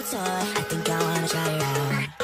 I think I wanna try it out.